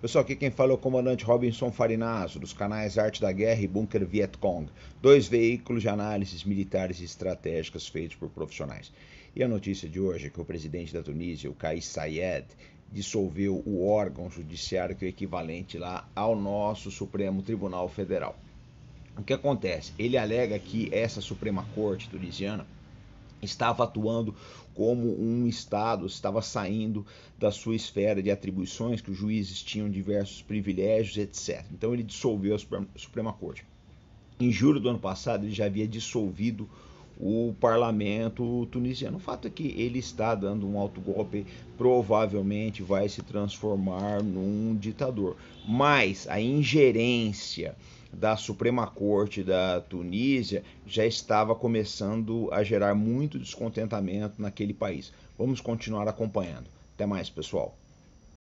Pessoal, aqui quem fala é o comandante Robinson Farinazo, dos canais Arte da Guerra e Bunker Vietcong, dois veículos de análises militares e estratégicas feitos por profissionais. E a notícia de hoje é que o presidente da Tunísia, o Kais Saied, dissolveu o órgão judiciário que é equivalente lá ao nosso Supremo Tribunal Federal. O que acontece? Ele alega que essa Suprema Corte tunisiana estava atuando como um Estado, estava saindo da sua esfera de atribuições, que os juízes tinham diversos privilégios, etc. Então ele dissolveu a Suprema Corte. Em julho do ano passado, ele já havia dissolvido o parlamento tunisiano. O fato é que ele está dando um autogolpe, provavelmente vai se transformar num ditador. Mas a ingerência da Suprema Corte da Tunísia já estava começando a gerar muito descontentamento naquele país. Vamos continuar acompanhando. Até mais, pessoal.